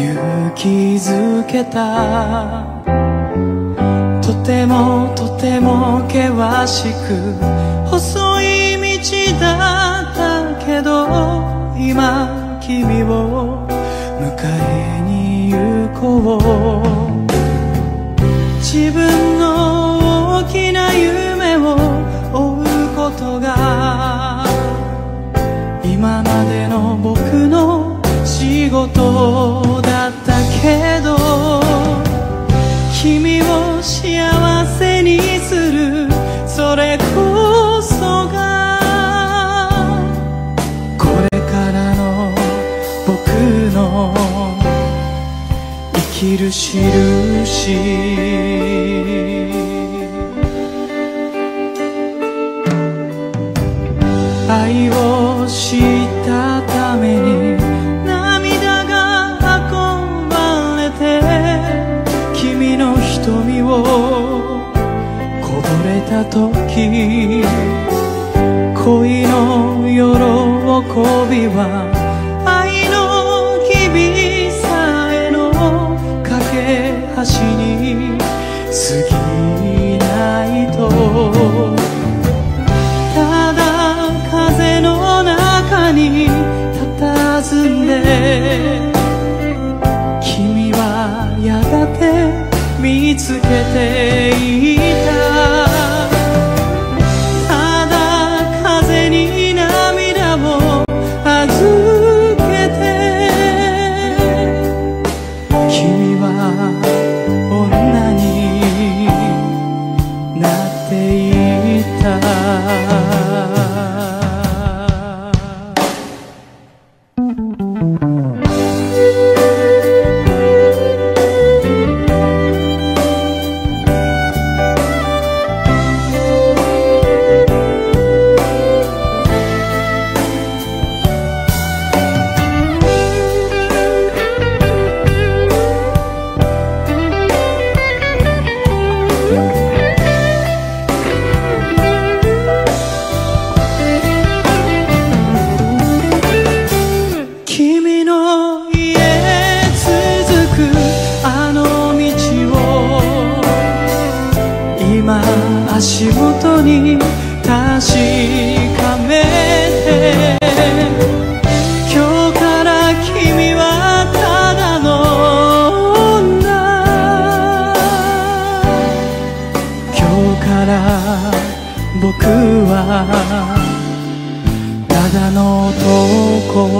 勇気づけた。とてもとても険しく細い道だったけど今君を迎えに行こう。自分の大きな夢を追うことが今までの僕の仕事。けど君を幸せにするそれこそがこれからの僕の生きるしるし時恋の喜びは愛の日々さえの架け橋に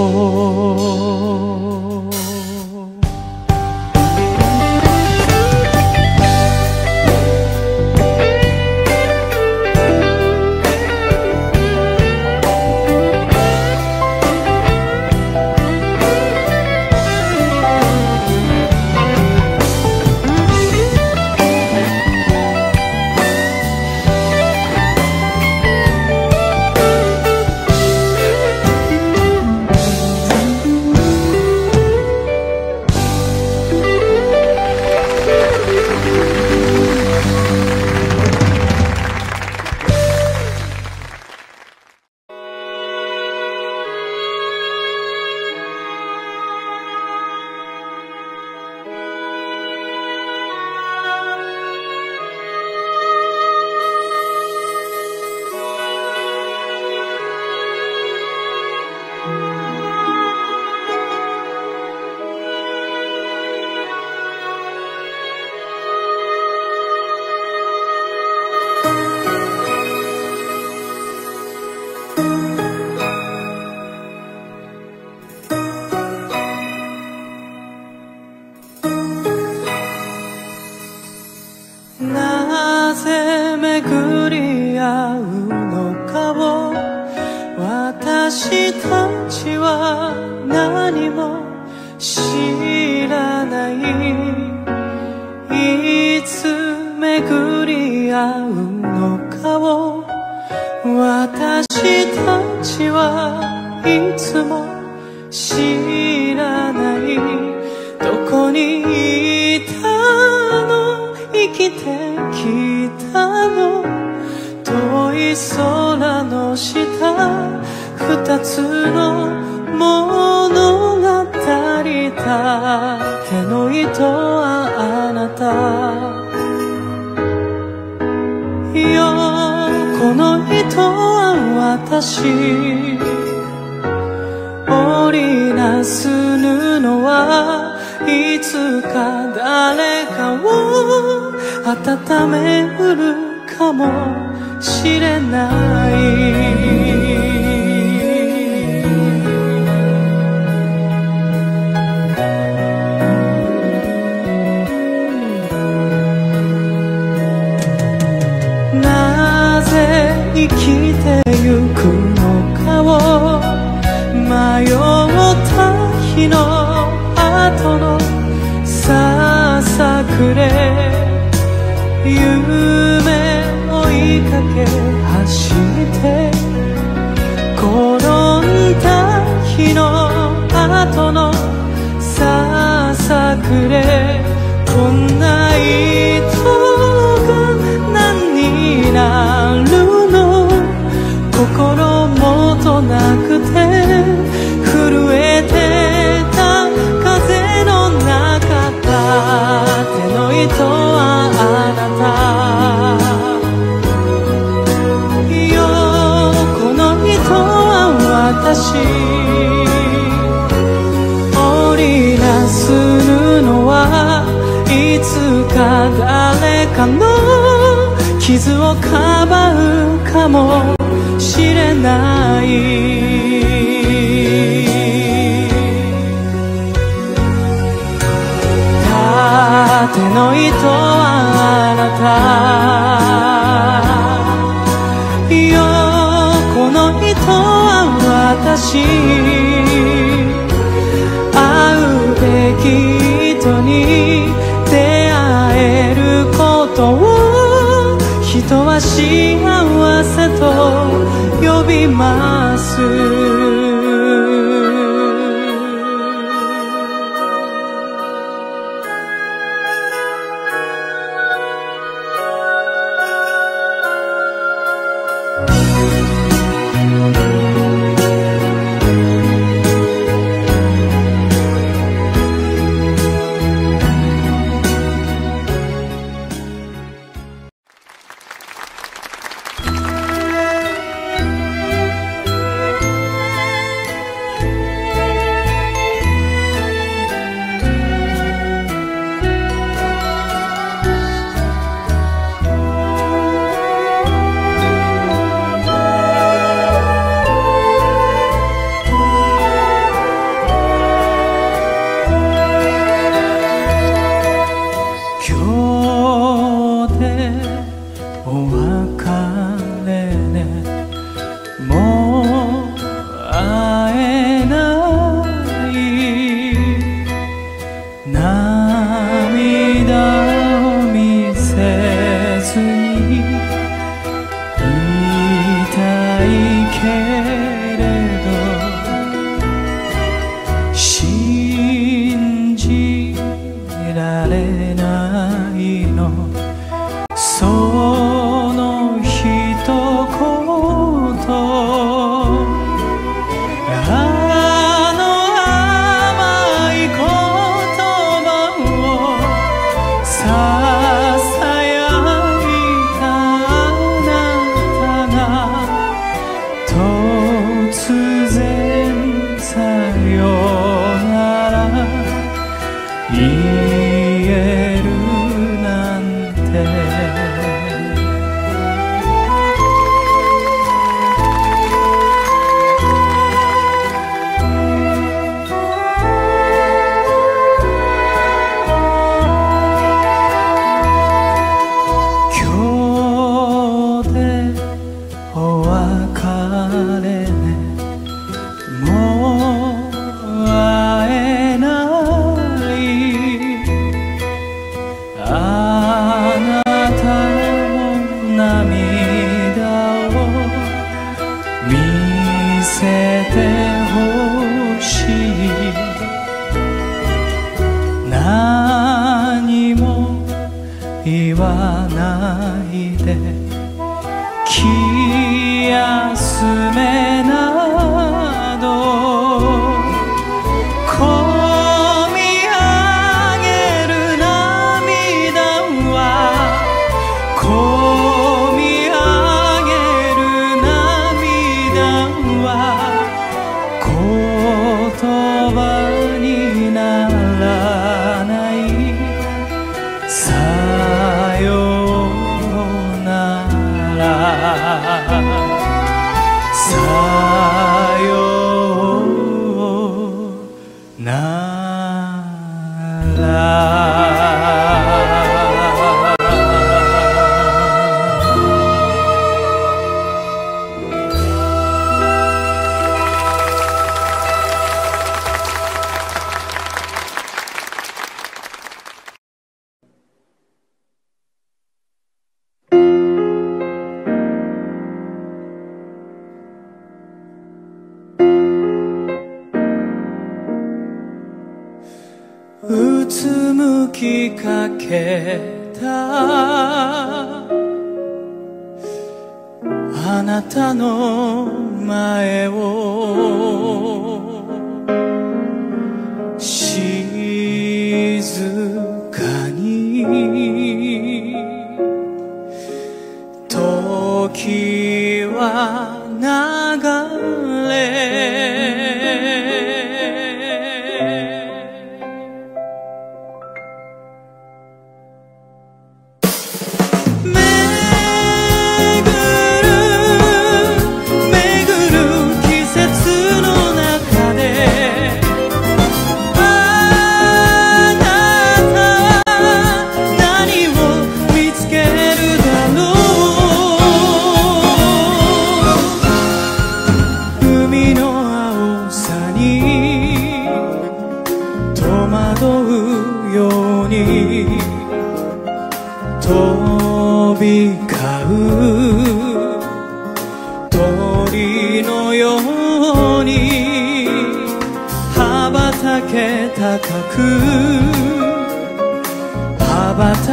Lord. さのささくれ。傷をかばうかもしれない。縦の糸はあなた。横の糸は私。amasses.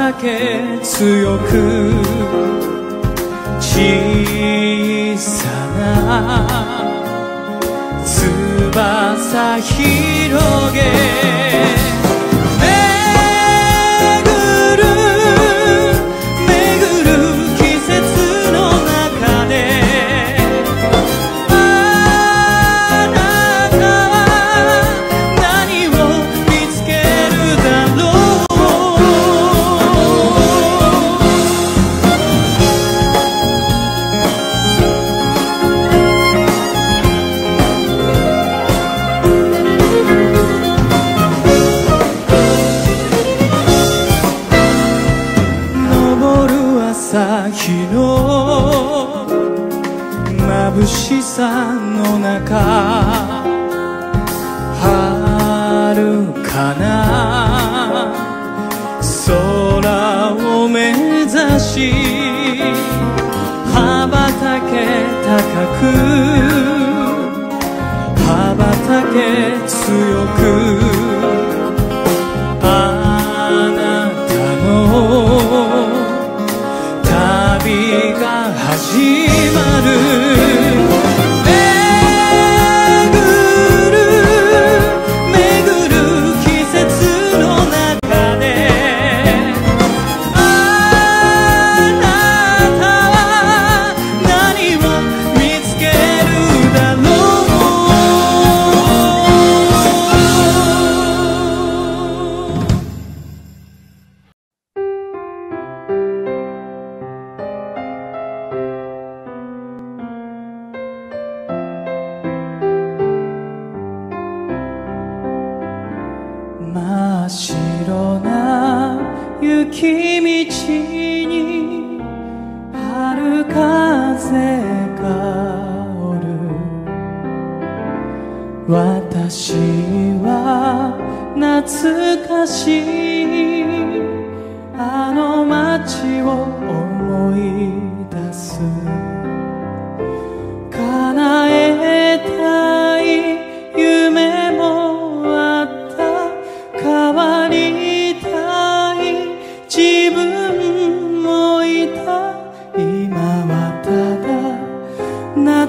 だけ強く小さな翼広げ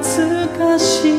懐かしい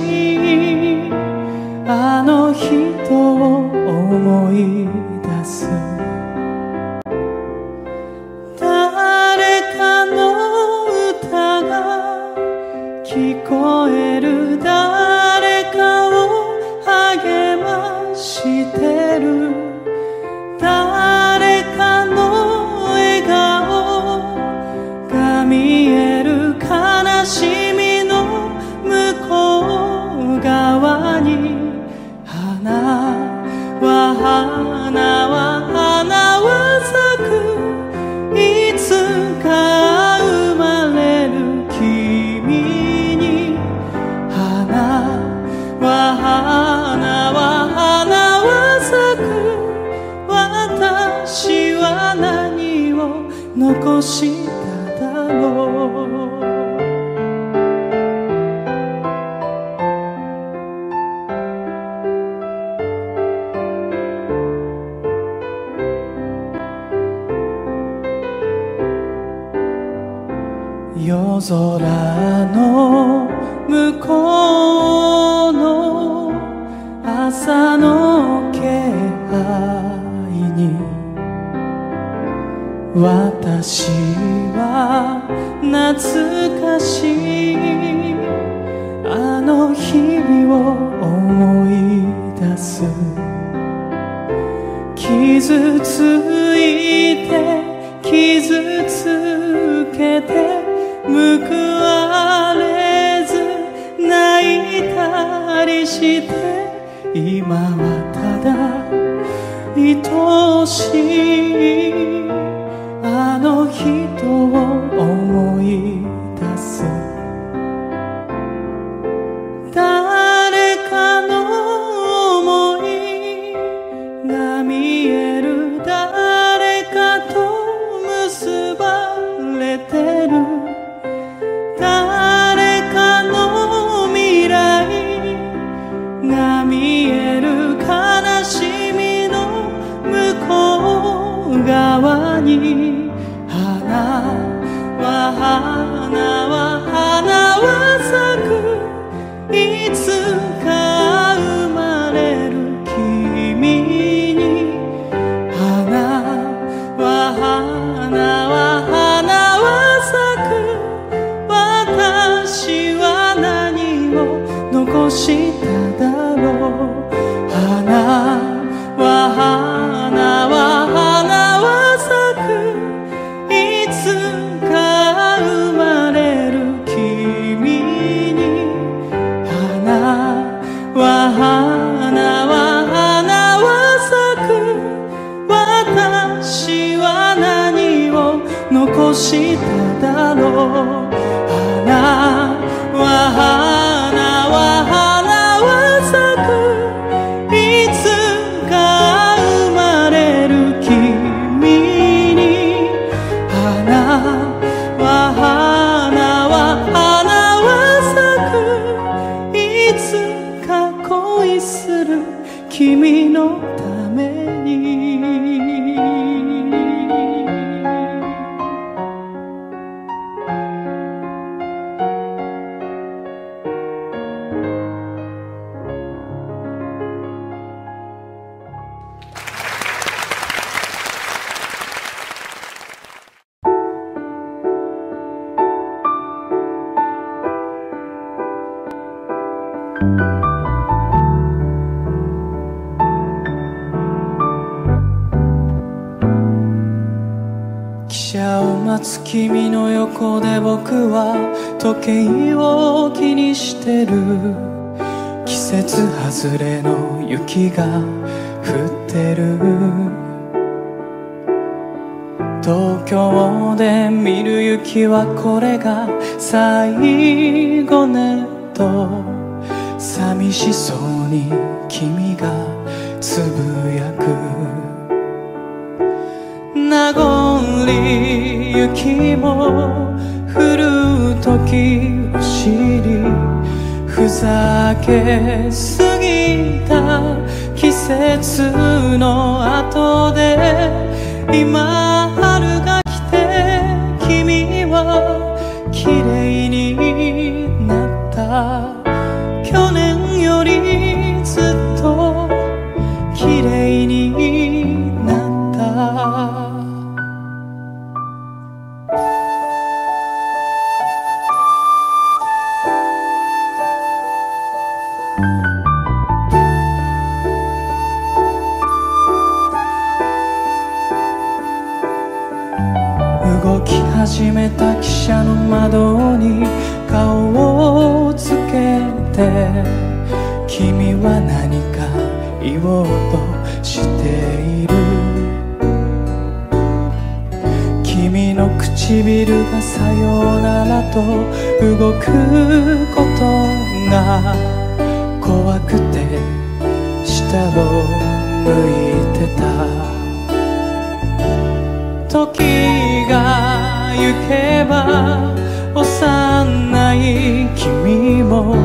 時が行けば幼い君も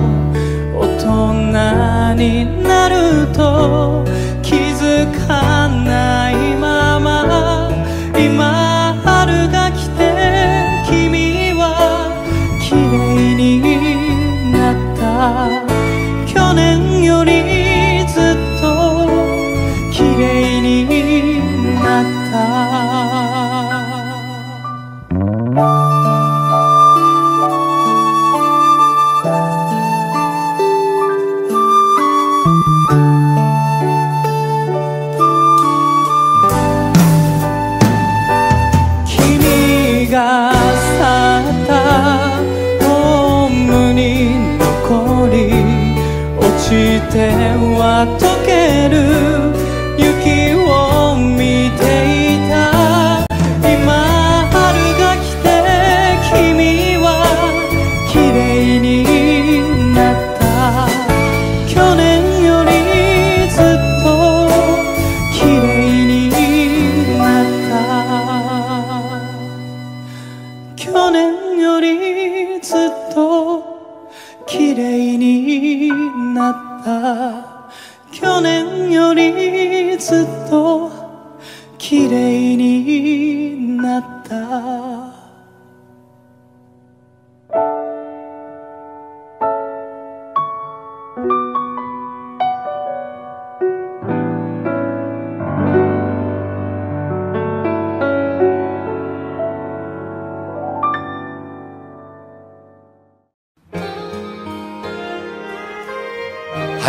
大人になる。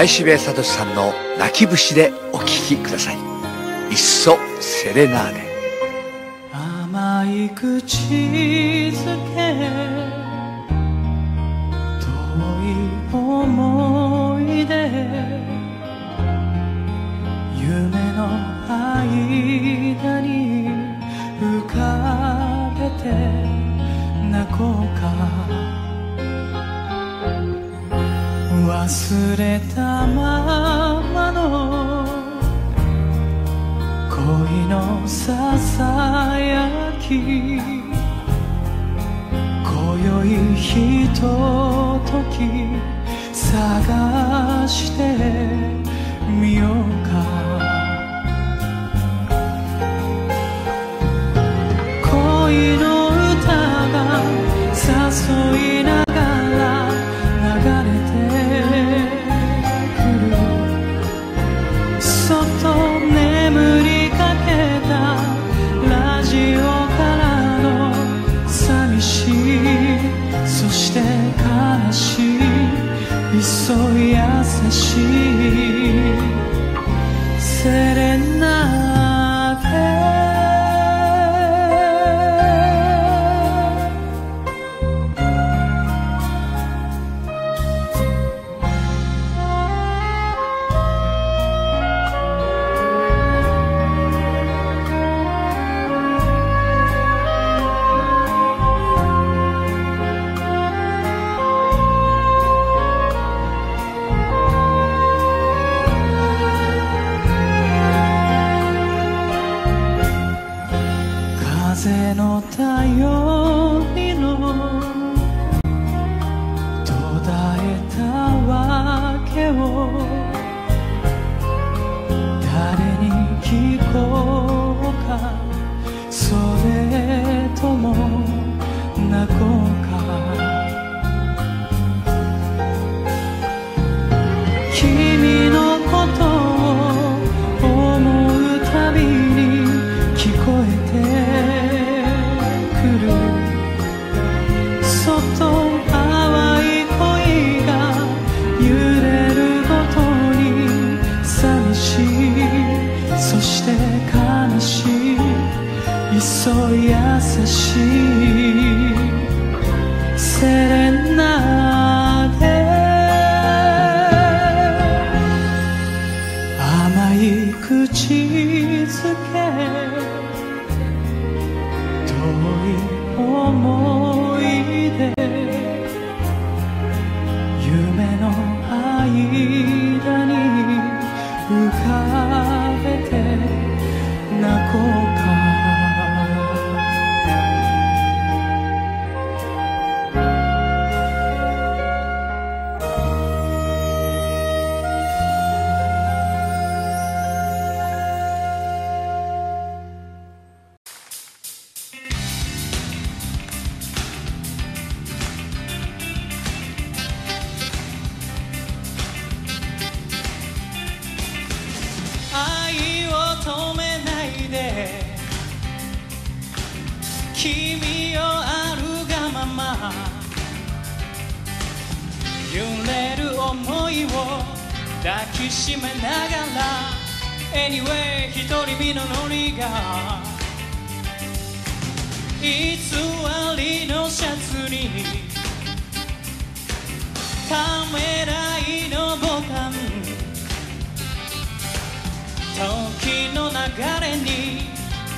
林部聡さんの泣き節でお聴きください。いっそセレナーデ。甘い口づけ遠い思い出夢の間に浮かべて泣こうか忘れたままの恋のささやき。今宵ひととき探してみようか。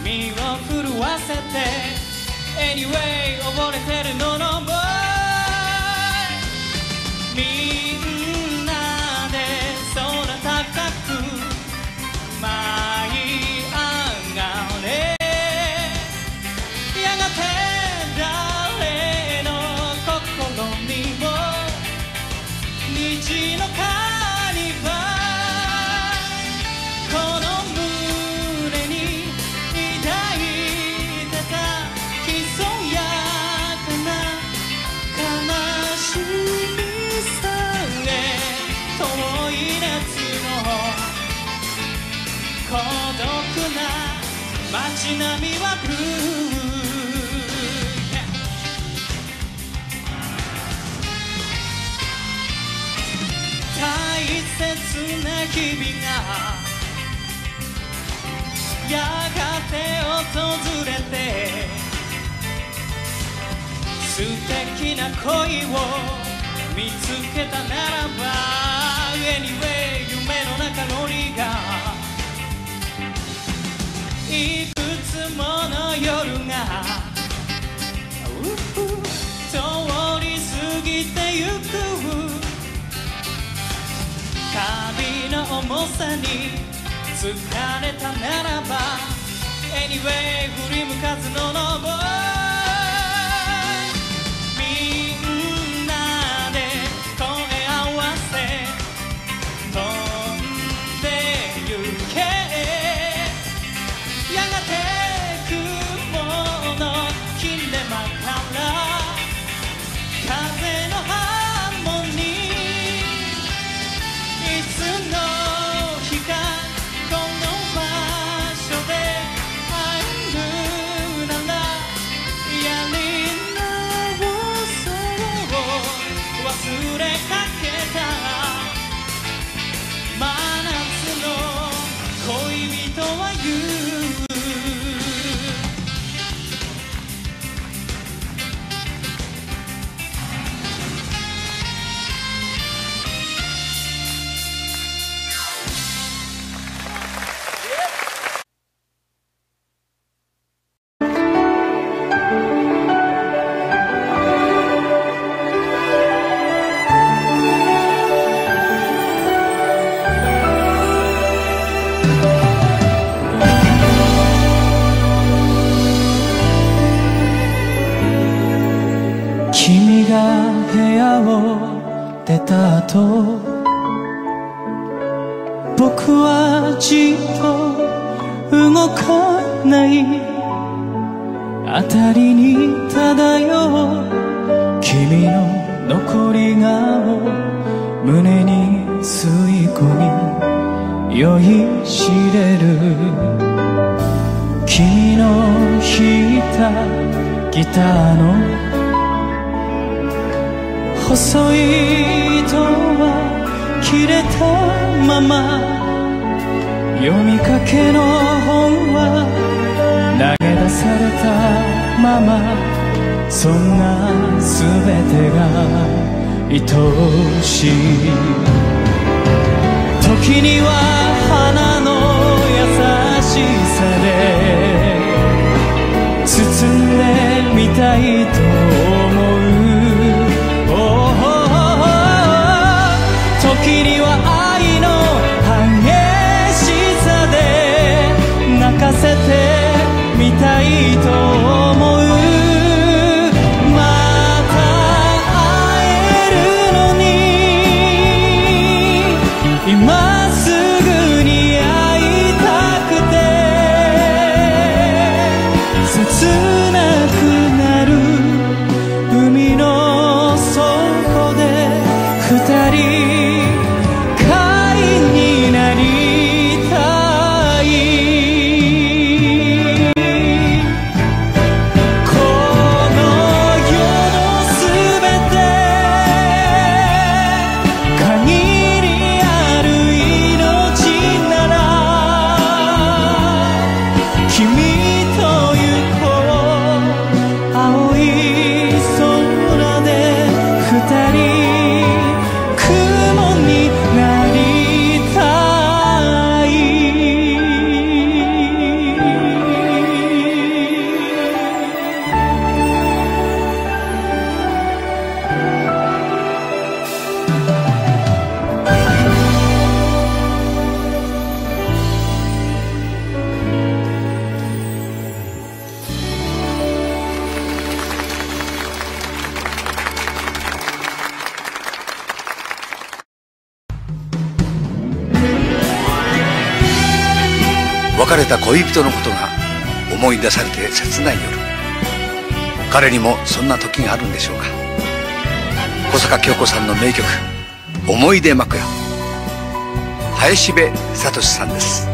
身を震わせて。Anyway 溺れてるののも切な日々がやがて訪れて素敵な恋を見つけたならば Anyway 夢の中のりがいくつもの夜が通り過ぎてゆく旅の重さに疲れたならば Anyway 振り向かずののぼじと動かない。辺りに漂う君の残り顔胸に吸い込み酔いしれる。君の弾いたギターの細い糸は切れたまま読みかけの本は投げ出されたままそんな全てが愛しい。時には花の優しさで包んでみたいと思う。時にで泣かせてみたいと恋人のことが思い出されて切ない夜。彼にもそんな時があるんでしょうか。小坂京子さんの名曲「思い出枕」林部聡さんです。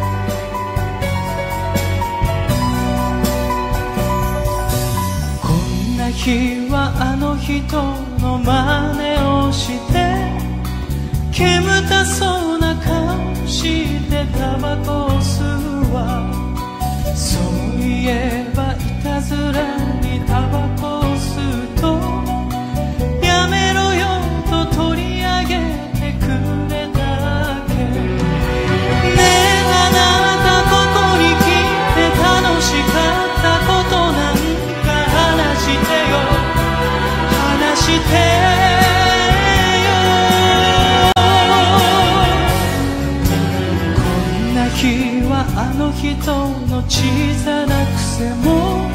の人の小さな癖も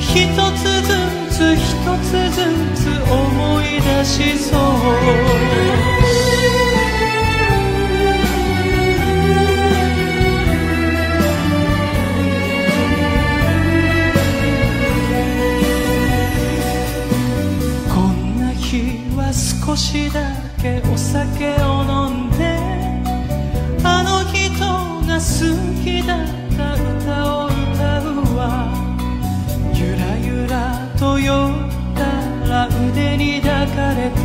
一つずつ一つずつ思い出しそう。こんな日は少しだけお酒を飲んで好きだった歌を歌うわ。ゆらゆらと酔ったら腕に抱かれて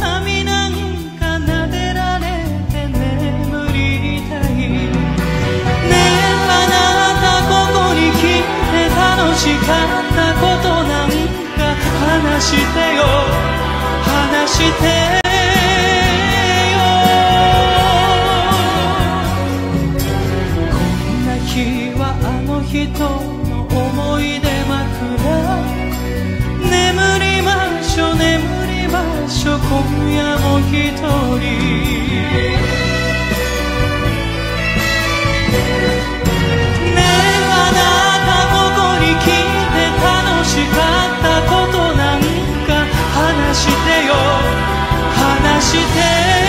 髪なんか撫でられて眠りたい。ねえあなたここに来て楽しかったことなんか話してよ。話して。人の思い出枕眠りましょ眠りましょ今夜も一人。ねえあなたここに来て楽しかったことなんか話してよ。話して。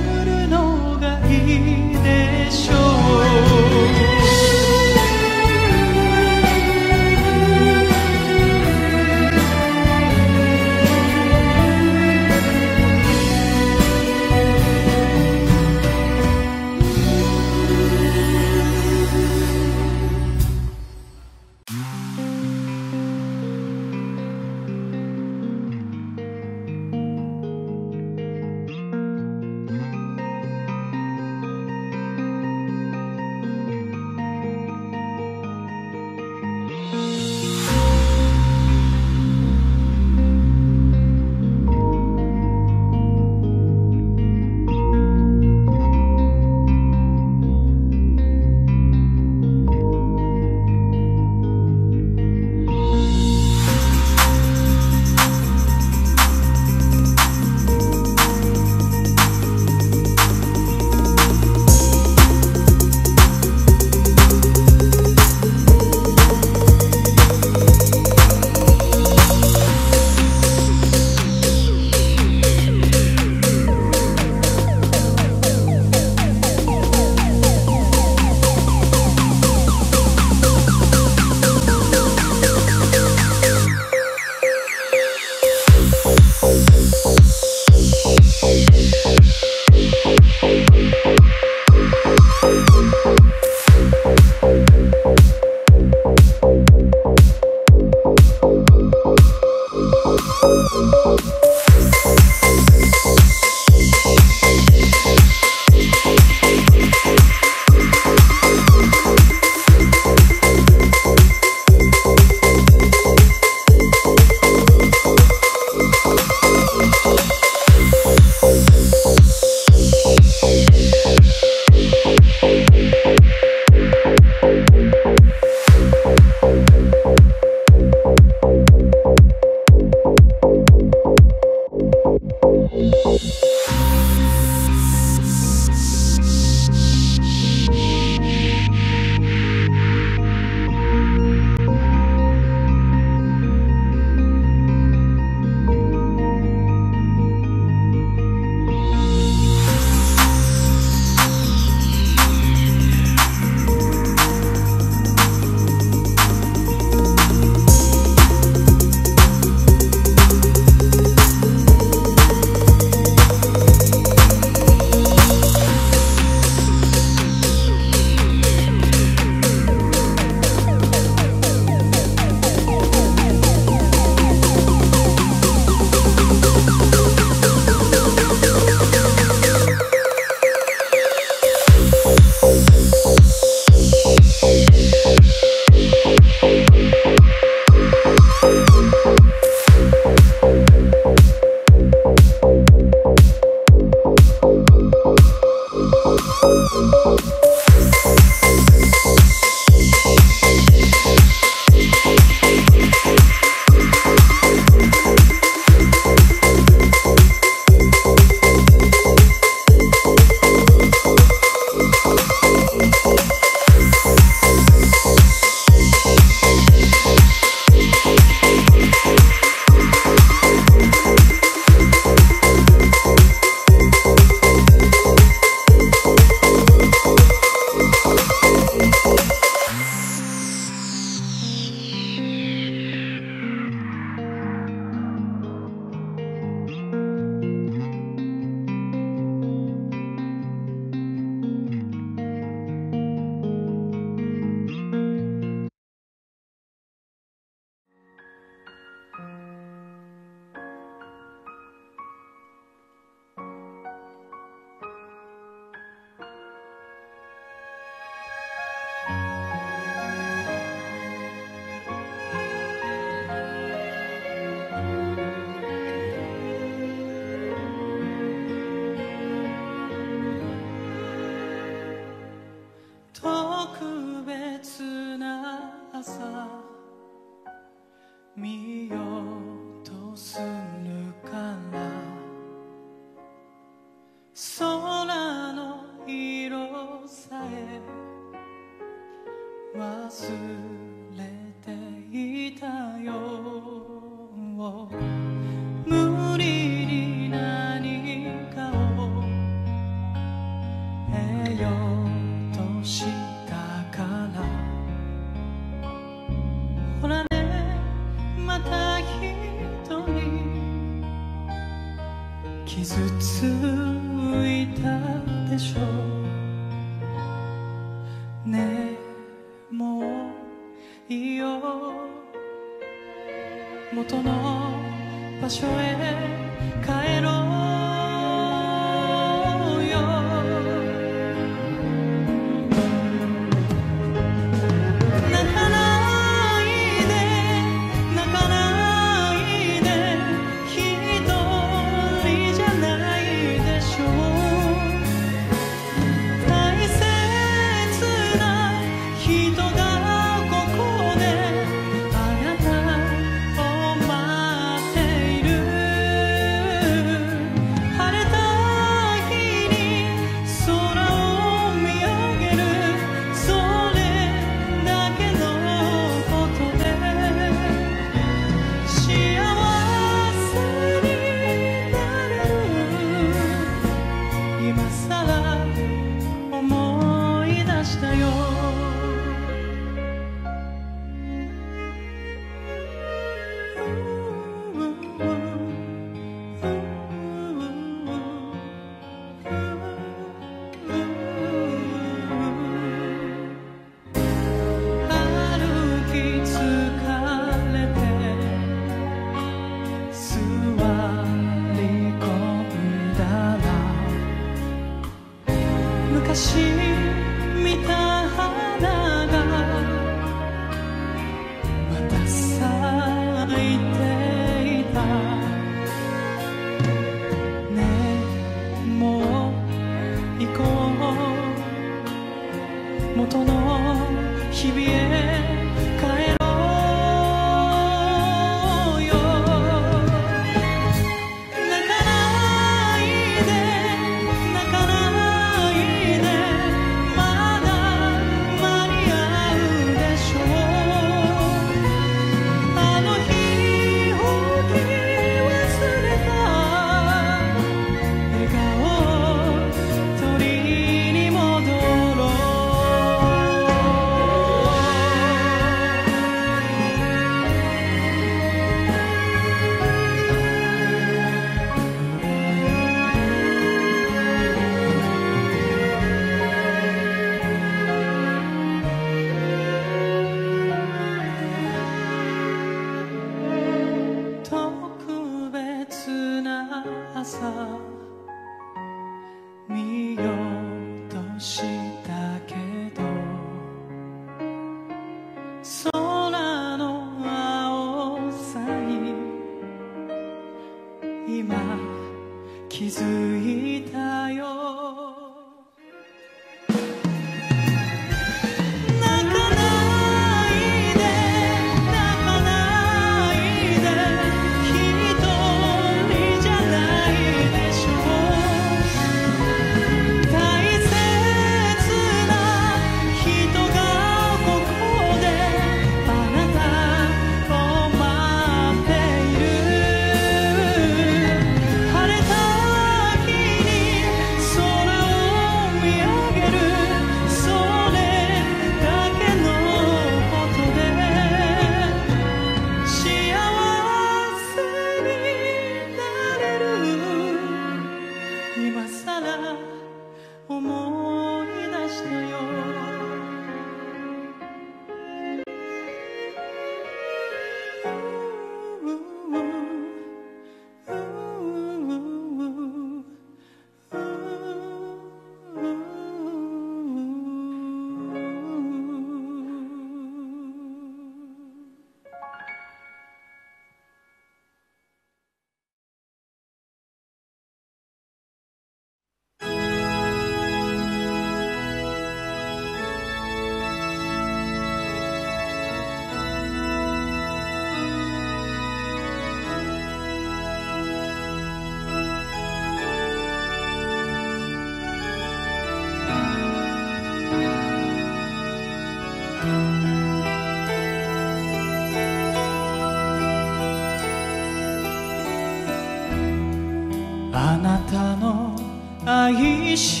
愛し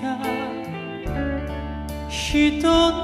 た人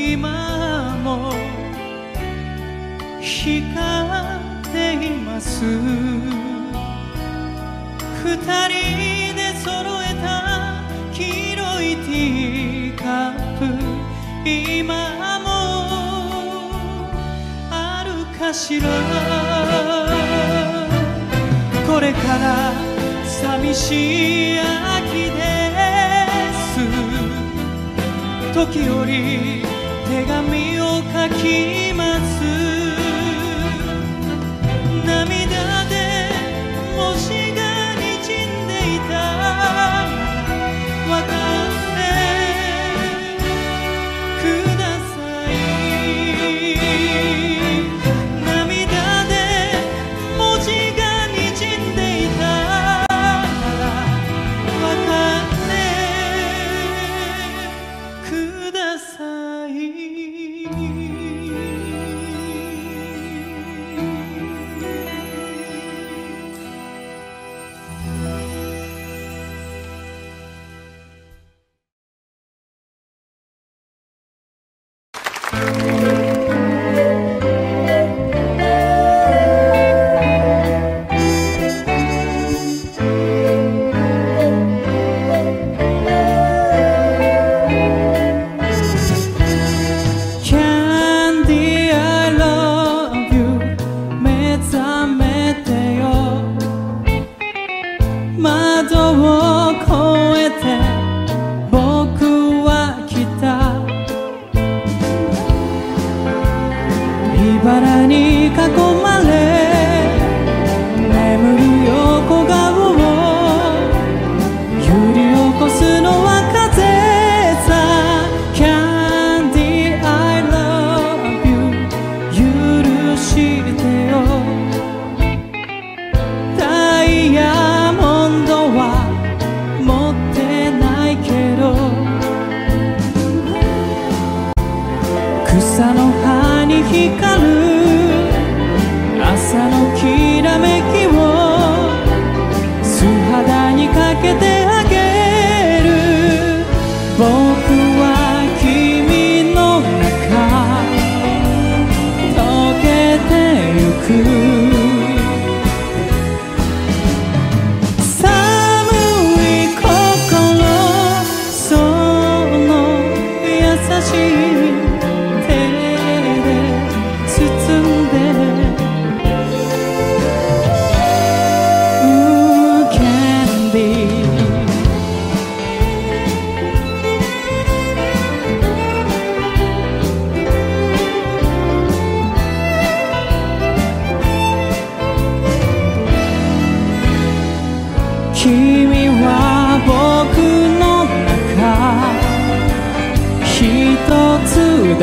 今も光っています。二人で揃えた黄色いティーカップ。今もあるかしら。これから寂しい秋です。時折手紙を書きます。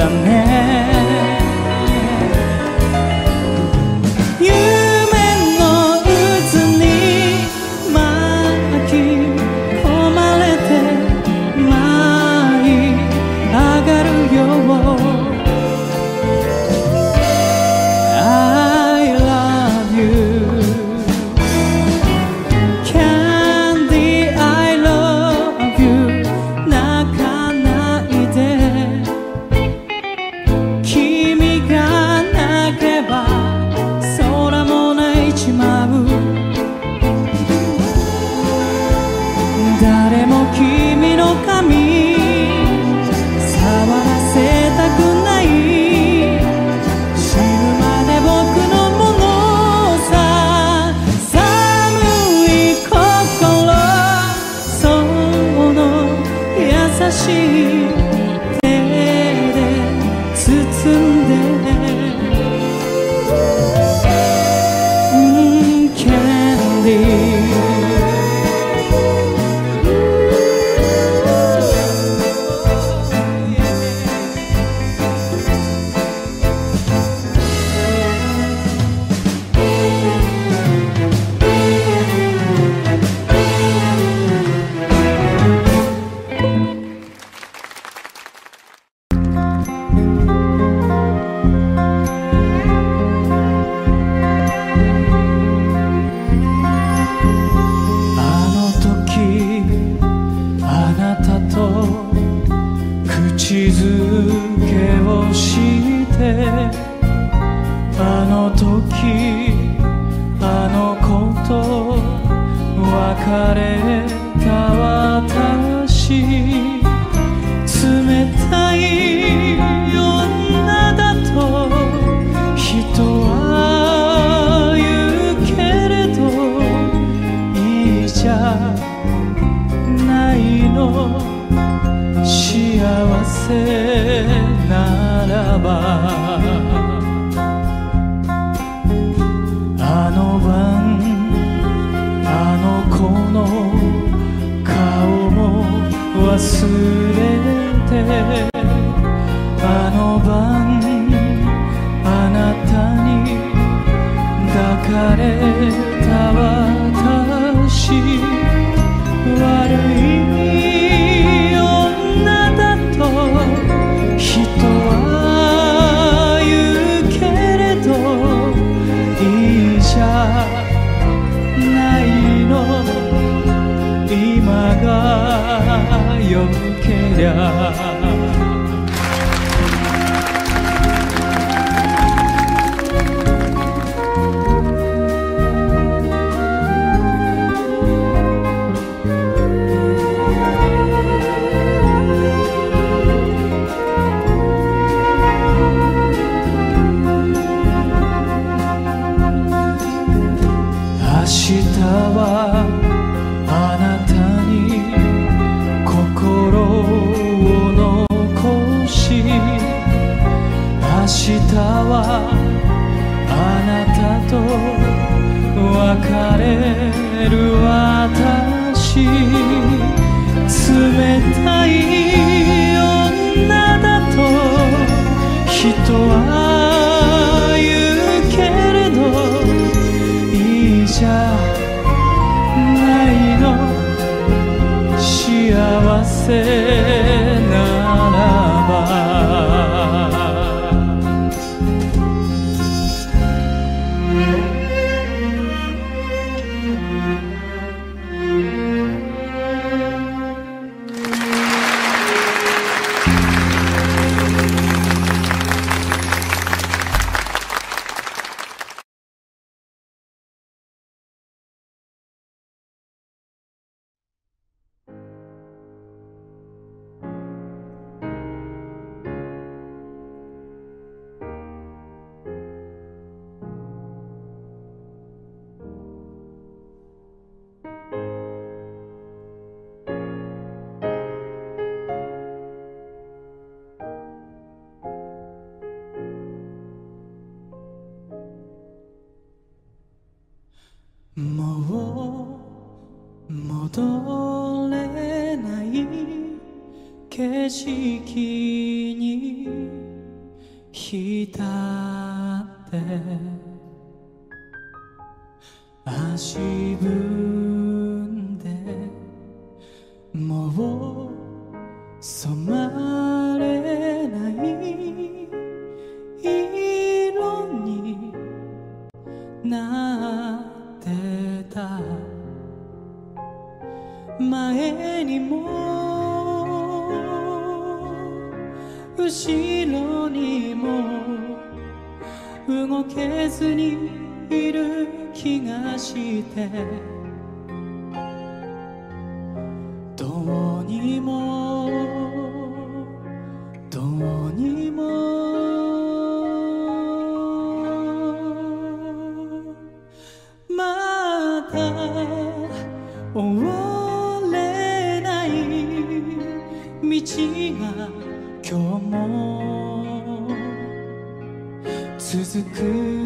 だねしもどうにも。また終われない道が今日も続く。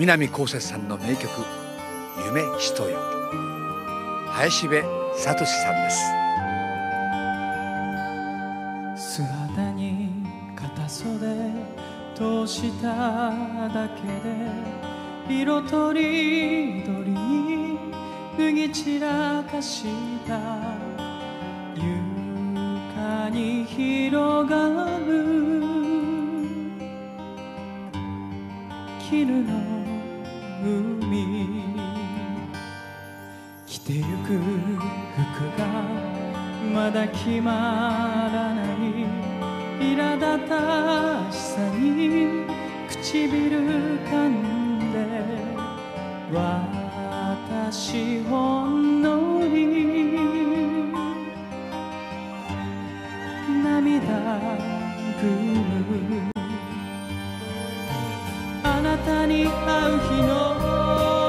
南こうせつさんの名曲「夢人。よ」林部聡さんです。素肌に片袖通しただけで色とりどりに脱ぎ散らかした。床に広がる絹の海着てゆく服がまだ決まらない苛立たしさに唇噛んで私ほんのり涙ぐむあなたに会う日の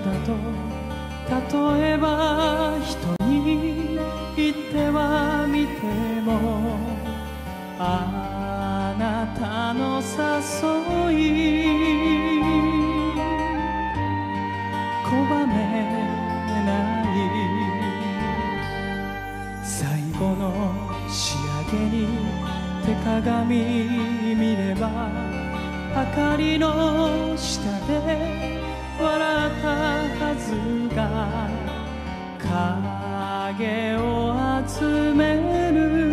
だと。例えば人に言ってはみてもあなたの誘い。拒めない。最後の仕上げに手鏡見れば明かりの下で笑ったはずが影を集める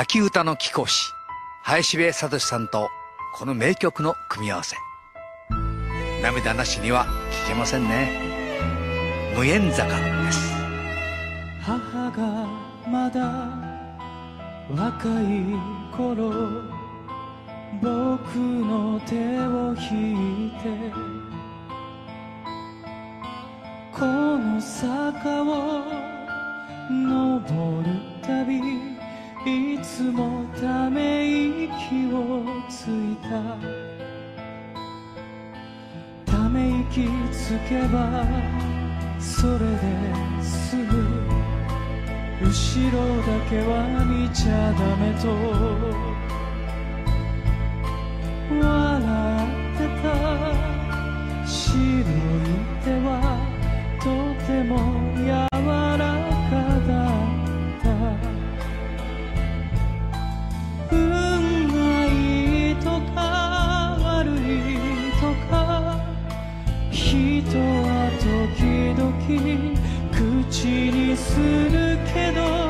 泣き歌の貴公子、林部聡さんとこの名曲の組み合わせ。涙なしには聴けませんね。無縁坂です。母がまだ若い頃僕の手を引いてこの坂を登るたびいつもため息をついたため息つけばそれですぐ後ろだけは見ちゃダメと。笑ってた。白い手はとても柔らかだ。運がいいとか悪いとか人は時々口にするけど